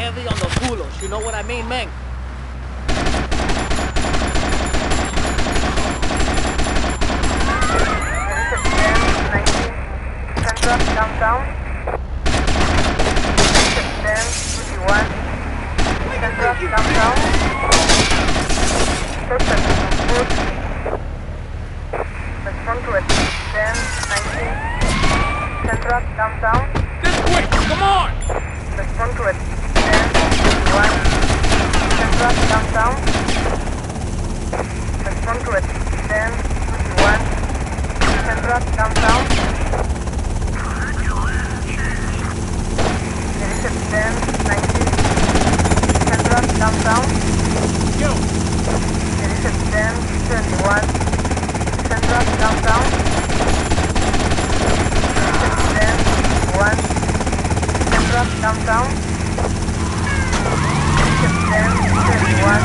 heavy on the culos, you know what I mean, man? Downtown. down south. Leadership 10, 19. Central, down south. Go. Leadership 10, 21. Central, down south. Leadership 10, 1. Central, down south. Leadership 10, 21.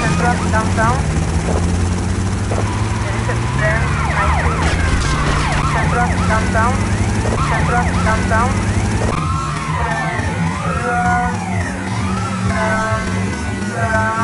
Central, down south. Leadership 10, countdown. Central countdown. Uh, uh, uh.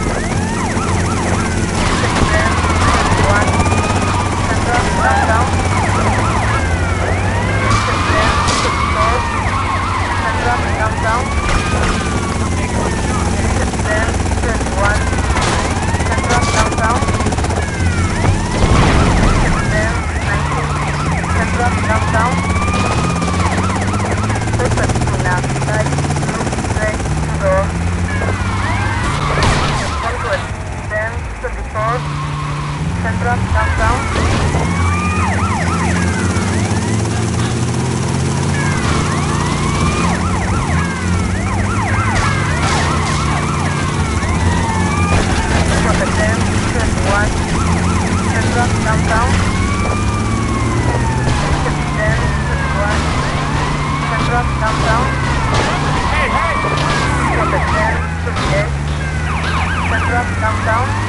Central, downtown. down, down.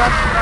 That's